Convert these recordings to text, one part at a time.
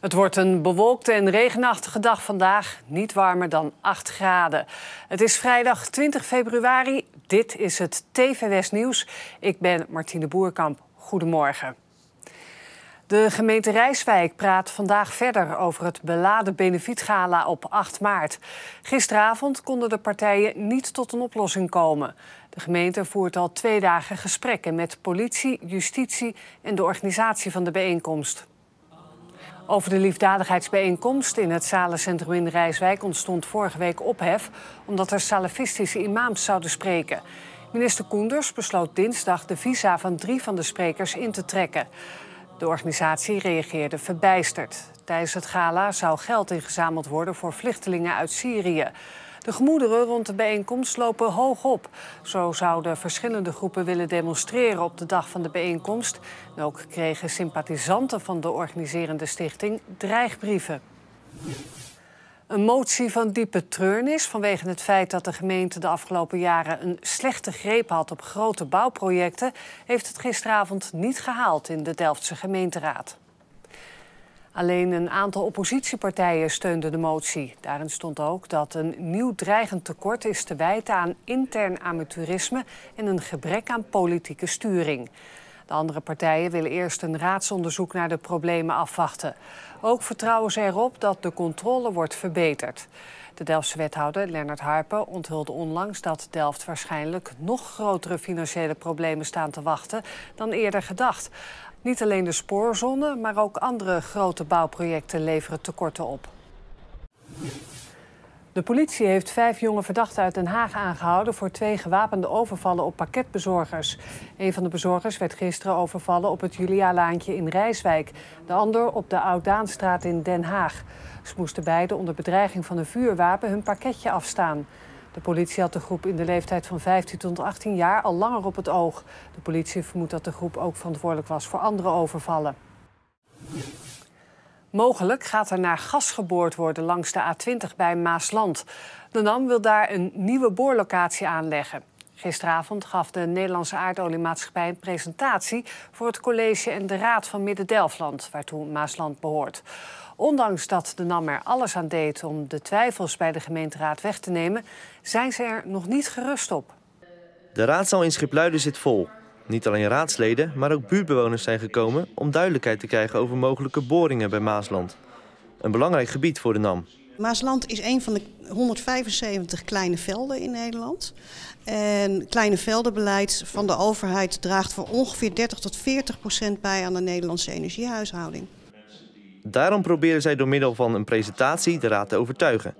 Het wordt een bewolkte en regenachtige dag vandaag, niet warmer dan 8 graden. Het is vrijdag 20 februari. Dit is het TV West Nieuws. Ik ben Martine Boerkamp. Goedemorgen. De gemeente Rijswijk praat vandaag verder over het beladen benefietgala op 8 maart. Gisteravond konden de partijen niet tot een oplossing komen. De gemeente voert al twee dagen gesprekken met politie, justitie en de organisatie van de bijeenkomst. Over de liefdadigheidsbijeenkomst in het zalencentrum in Rijswijk ontstond vorige week ophef omdat er salafistische imams zouden spreken. Minister Koenders besloot dinsdag de visa van drie van de sprekers in te trekken. De organisatie reageerde verbijsterd. Tijdens het gala zou geld ingezameld worden voor vluchtelingen uit Syrië. De gemoederen rond de bijeenkomst lopen hoog op. Zo zouden verschillende groepen willen demonstreren op de dag van de bijeenkomst. En ook kregen sympathisanten van de organiserende stichting dreigbrieven. Een motie van diepe treurnis vanwege het feit dat de gemeente de afgelopen jaren een slechte greep had op grote bouwprojecten, heeft het gisteravond niet gehaald in de Delftse gemeenteraad. Alleen een aantal oppositiepartijen steunde de motie. Daarin stond ook dat een nieuw dreigend tekort is te wijten aan intern amateurisme en een gebrek aan politieke sturing. De andere partijen willen eerst een raadsonderzoek naar de problemen afwachten. Ook vertrouwen ze erop dat de controle wordt verbeterd. De Delftse wethouder Lennart Harpen onthulde onlangs dat Delft waarschijnlijk nog grotere financiële problemen staan te wachten dan eerder gedacht. Niet alleen de spoorzone, maar ook andere grote bouwprojecten leveren tekorten op. De politie heeft vijf jonge verdachten uit Den Haag aangehouden voor twee gewapende overvallen op pakketbezorgers. Een van de bezorgers werd gisteren overvallen op het Julia-laantje in Rijswijk. De ander op de Oud-Daanstraat in Den Haag. Ze moesten beide onder bedreiging van een vuurwapen hun pakketje afstaan. De politie had de groep in de leeftijd van 15 tot 18 jaar al langer op het oog. De politie vermoedt dat de groep ook verantwoordelijk was voor andere overvallen. Mogelijk gaat er naar gas geboord worden langs de A20 bij Maasland. De NAM wil daar een nieuwe boorlocatie aanleggen. Gisteravond gaf de Nederlandse aardoliemaatschappij een presentatie voor het college en de raad van Midden-Delfland, waartoe Maasland behoort. Ondanks dat de NAM er alles aan deed om de twijfels bij de gemeenteraad weg te nemen, zijn ze er nog niet gerust op. De raadzaal in Schipluiden zit vol. Niet alleen raadsleden, maar ook buurtbewoners zijn gekomen om duidelijkheid te krijgen over mogelijke boringen bij Maasland. Een belangrijk gebied voor de NAM. Maasland is een van de 175 kleine velden in Nederland. En kleine veldenbeleid van de overheid draagt voor ongeveer 30 tot 40 procent bij aan de Nederlandse energiehuishouding. Daarom proberen zij door middel van een presentatie de raad te overtuigen.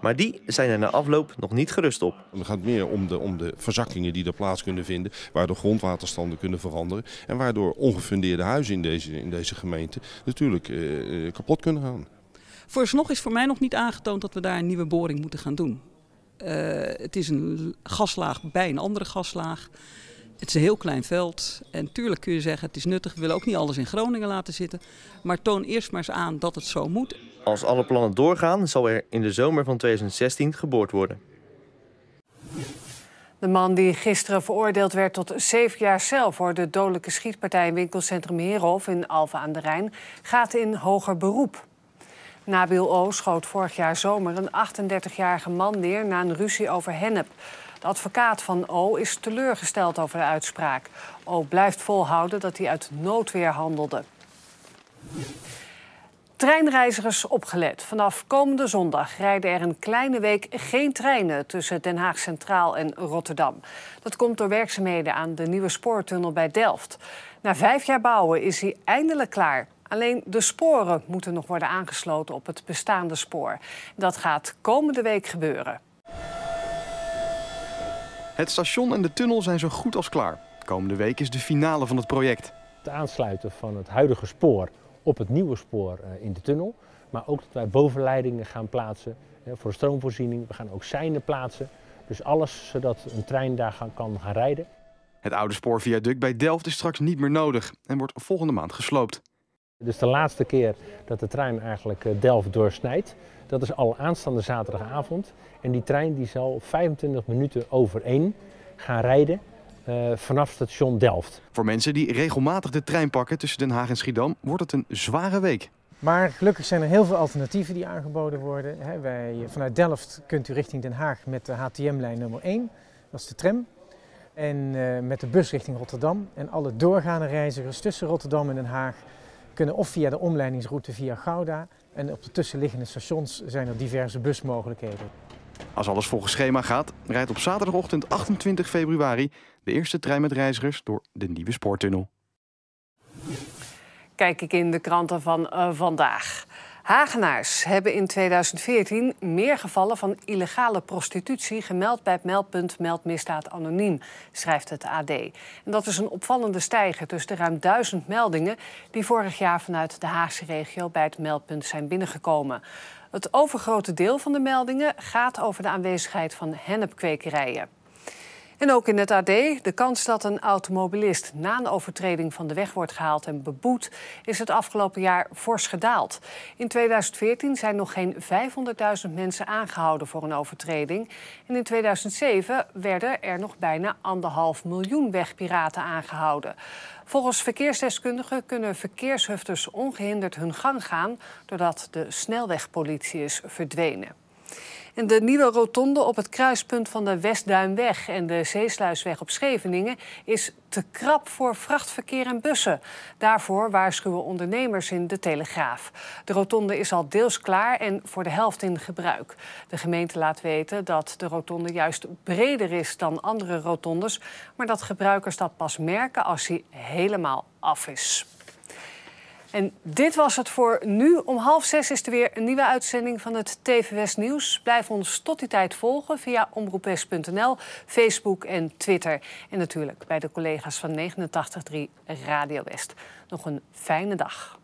Maar die zijn er na afloop nog niet gerust op. Het gaat meer om de, om de verzakkingen die er plaats kunnen vinden, waardoor grondwaterstanden kunnen veranderen en waardoor ongefundeerde huizen in deze, in deze gemeente natuurlijk eh, eh kapot kunnen gaan. Vooralsnog is voor mij nog niet aangetoond dat we daar een nieuwe boring moeten gaan doen. Uh, het is een gaslaag bij een andere gaslaag. Het is een heel klein veld. En tuurlijk kun je zeggen het is nuttig. We willen ook niet alles in Groningen laten zitten. Maar toon eerst maar eens aan dat het zo moet. Als alle plannen doorgaan, zal er in de zomer van 2016 geboord worden. De man die gisteren veroordeeld werd tot zeven jaar cel voor de dodelijke schietpartij in winkelcentrum Heerhof in Alphen aan de Rijn gaat in hoger beroep. Nabil O. schoot vorig jaar zomer een 38-jarige man neer na een ruzie over hennep. De advocaat van O is teleurgesteld over de uitspraak. O blijft volhouden dat hij uit noodweer handelde. Treinreizigers opgelet. Vanaf komende zondag rijden er een kleine week geen treinen tussen Den Haag Centraal en Rotterdam. Dat komt door werkzaamheden aan de nieuwe spoortunnel bij Delft. Na vijf jaar bouwen is hij eindelijk klaar. Alleen de sporen moeten nog worden aangesloten op het bestaande spoor. Dat gaat komende week gebeuren. Het station en de tunnel zijn zo goed als klaar. Komende week is de finale van het project. Het aansluiten van het huidige spoor op het nieuwe spoor eh, in de tunnel. Maar ook dat wij bovenleidingen gaan plaatsen voor stroomvoorziening. We gaan ook seinen plaatsen. Dus alles zodat een trein daar kan gaan rijden. Het oude spoorviaduct bij Delft is straks niet meer nodig en wordt volgende maand gesloopt. Dus de laatste keer dat de trein eigenlijk eh, Delft doorsnijdt. Dat is al aanstaande zaterdagavond. En die trein die zal 25 minuten over één gaan rijden uh, vanaf station Delft. Voor mensen die regelmatig de trein pakken tussen Den Haag en Schiedam wordt het een zware week. Maar gelukkig zijn er heel veel alternatieven die aangeboden worden. Wij, vanuit Delft kunt u richting Den Haag met de HTM-lijn nummer 1, dat is de tram. En eh, met de bus richting Rotterdam. En alle doorgaande reizigers tussen Rotterdam en Den Haag kunnen of via de omleidingsroute via Gouda. En op de tussenliggende stations zijn er diverse busmogelijkheden. Als alles volgens schema gaat, rijdt op zaterdagochtend 28 februari de eerste trein met reizigers door de nieuwe spoortunnel. Kijk ik in de kranten van uh, vandaag. Hagenaars hebben in 2014 meer gevallen van illegale prostitutie gemeld bij het meldpunt Meldmisdaad Anoniem, schrijft het AD. En dat is een opvallende stijger tussen de ruim duizend meldingen die vorig jaar vanuit de Haagse regio bij het meldpunt zijn binnengekomen. Het overgrote deel van de meldingen gaat over de aanwezigheid van hennepkwekerijen. En ook in het AD de kans dat een automobilist na een overtreding van de weg wordt gehaald en beboet, is het afgelopen jaar fors gedaald. In 2014 zijn nog geen 500.000 mensen aangehouden voor een overtreding. En in 2007 werden er nog bijna anderhalf miljoen wegpiraten aangehouden. Volgens verkeersdeskundigen kunnen verkeershufters ongehinderd hun gang gaan doordat de snelwegpolitie is verdwenen. De nieuwe rotonde op het kruispunt van de Westduinweg en de Zeesluisweg op Scheveningen is te krap voor vrachtverkeer en bussen. Daarvoor waarschuwen ondernemers in de Telegraaf. De rotonde is al deels klaar en voor de helft in gebruik. De gemeente laat weten dat de rotonde juist breder is dan andere rotondes, maar dat gebruikers dat pas merken als hij helemaal af is. En dit was het voor nu. Om half zes is er weer een nieuwe uitzending van het TV West Nieuws. Blijf ons tot die tijd volgen via omroepwest.nl, Facebook en Twitter. En natuurlijk bij de collega's van 89.3 Radio West. Nog een fijne dag.